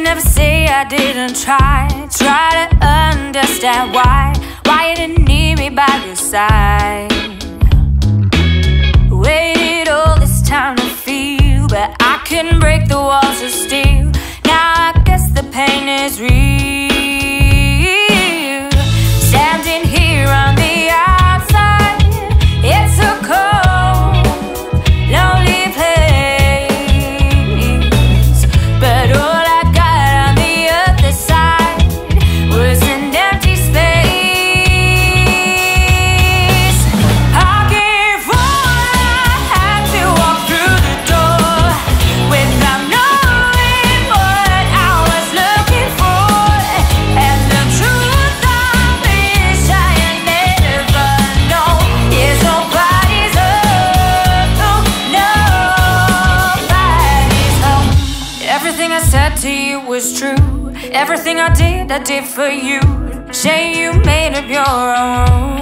never say I didn't try. Try to understand why, why you didn't need me by your side. Waited all this time to feel, but I couldn't break the walls I said to you was true. Everything I did, I did for you. Say you made up your own.